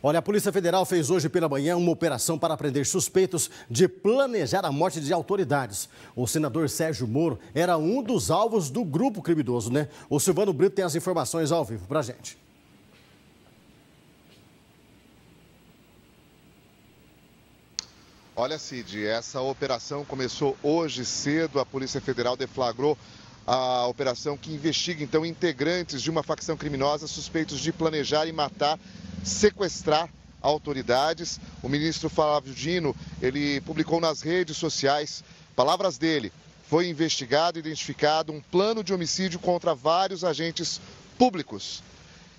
Olha, a Polícia Federal fez hoje pela manhã uma operação para prender suspeitos de planejar a morte de autoridades. O senador Sérgio Moro era um dos alvos do grupo criminoso, né? O Silvano Brito tem as informações ao vivo pra gente. Olha, Cid, essa operação começou hoje cedo. A Polícia Federal deflagrou a operação que investiga, então, integrantes de uma facção criminosa suspeitos de planejar e matar sequestrar autoridades. O ministro Flávio Dino, ele publicou nas redes sociais, palavras dele, foi investigado e identificado um plano de homicídio contra vários agentes públicos.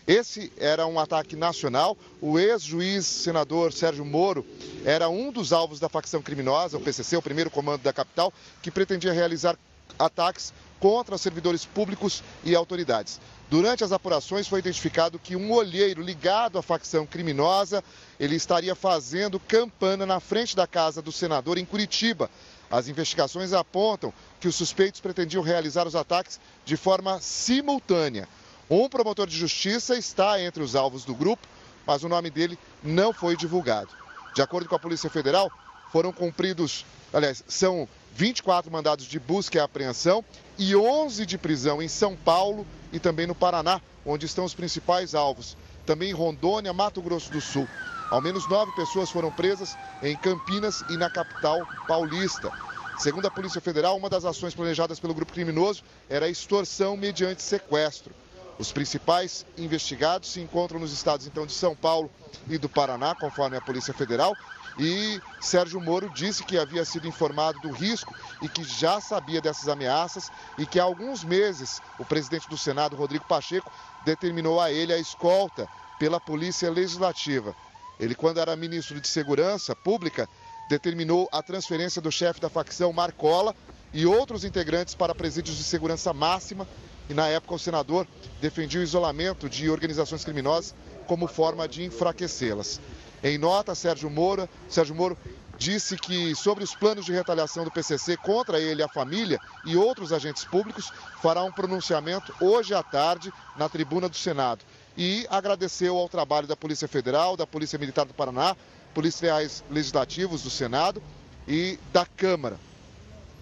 Esse era um ataque nacional. O ex-juiz senador Sérgio Moro era um dos alvos da facção criminosa, o PCC, o primeiro comando da capital, que pretendia realizar ataques contra servidores públicos e autoridades. Durante as apurações foi identificado que um olheiro ligado à facção criminosa, ele estaria fazendo campana na frente da casa do senador em Curitiba. As investigações apontam que os suspeitos pretendiam realizar os ataques de forma simultânea. Um promotor de justiça está entre os alvos do grupo, mas o nome dele não foi divulgado. De acordo com a Polícia Federal, foram cumpridos, aliás, são 24 mandados de busca e apreensão e 11 de prisão em São Paulo e também no Paraná, onde estão os principais alvos. Também em Rondônia, Mato Grosso do Sul. Ao menos nove pessoas foram presas em Campinas e na capital paulista. Segundo a Polícia Federal, uma das ações planejadas pelo grupo criminoso era a extorsão mediante sequestro. Os principais investigados se encontram nos estados então de São Paulo e do Paraná, conforme a Polícia Federal, e Sérgio Moro disse que havia sido informado do risco e que já sabia dessas ameaças e que há alguns meses o presidente do Senado, Rodrigo Pacheco, determinou a ele a escolta pela Polícia Legislativa. Ele, quando era ministro de Segurança Pública, determinou a transferência do chefe da facção Marcola e outros integrantes para presídios de segurança máxima. E na época o senador defendia o isolamento de organizações criminosas como forma de enfraquecê-las. Em nota, Sérgio Moro, Sérgio Moro disse que sobre os planos de retaliação do PCC contra ele, a família e outros agentes públicos, fará um pronunciamento hoje à tarde na tribuna do Senado. E agradeceu ao trabalho da Polícia Federal, da Polícia Militar do Paraná, policiais legislativos do Senado e da Câmara.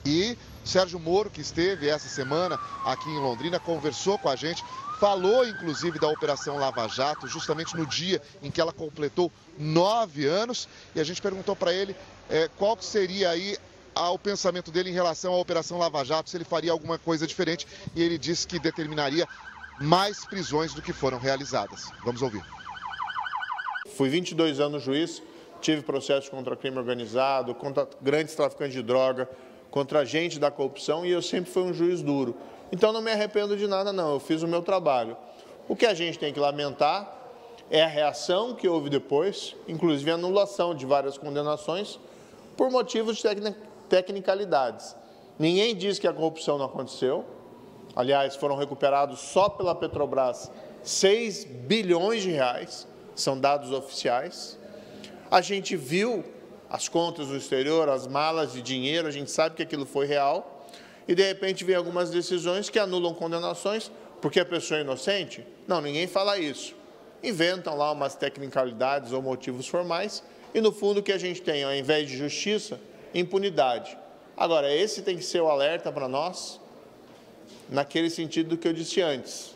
E Sérgio Moro, que esteve essa semana aqui em Londrina, conversou com a gente, falou inclusive da Operação Lava Jato, justamente no dia em que ela completou nove anos. E a gente perguntou para ele é, qual seria aí o pensamento dele em relação à Operação Lava Jato, se ele faria alguma coisa diferente. E ele disse que determinaria mais prisões do que foram realizadas. Vamos ouvir. Fui 22 anos juiz, tive processo contra crime organizado, contra grandes traficantes de droga, contra agentes da corrupção e eu sempre fui um juiz duro. Então não me arrependo de nada, não. Eu fiz o meu trabalho. O que a gente tem que lamentar é a reação que houve depois, inclusive a anulação de várias condenações, por motivos de tecnicalidades. Ninguém diz que a corrupção não aconteceu. Aliás, foram recuperados só pela Petrobras 6 bilhões de reais, são dados oficiais. A gente viu as contas do exterior, as malas de dinheiro, a gente sabe que aquilo foi real e de repente vem algumas decisões que anulam condenações porque a pessoa é inocente? Não, ninguém fala isso. Inventam lá umas tecnicalidades ou motivos formais e no fundo o que a gente tem, ao invés de justiça, impunidade. Agora, esse tem que ser o alerta para nós, naquele sentido do que eu disse antes.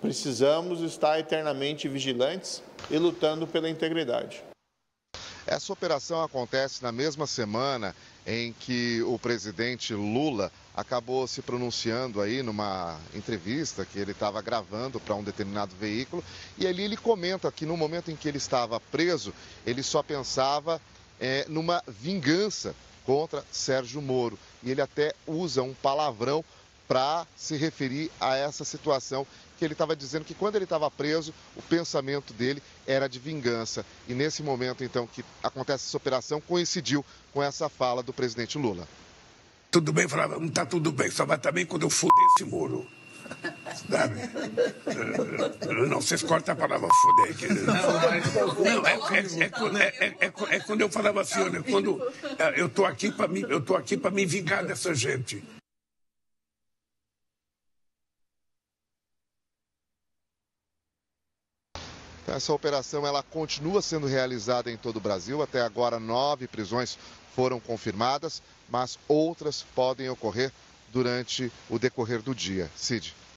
Precisamos estar eternamente vigilantes e lutando pela integridade. Essa operação acontece na mesma semana em que o presidente Lula acabou se pronunciando aí numa entrevista que ele estava gravando para um determinado veículo. E ali ele comenta que no momento em que ele estava preso, ele só pensava é, numa vingança contra Sérgio Moro. E ele até usa um palavrão para se referir a essa situação que ele estava dizendo que quando ele estava preso, o pensamento dele era de vingança. E nesse momento, então, que acontece essa operação, coincidiu com essa fala do presidente Lula. Tudo bem, falava, não está tudo bem, só vai também quando eu foder esse muro. Sabe? Não, vocês cortam a palavra foder. Não, é, é, é, é, quando eu falava assim, olha, quando eu estou aqui para me, eu tô aqui para me vingar dessa gente. Essa operação ela continua sendo realizada em todo o Brasil. Até agora, nove prisões foram confirmadas, mas outras podem ocorrer durante o decorrer do dia. Cid.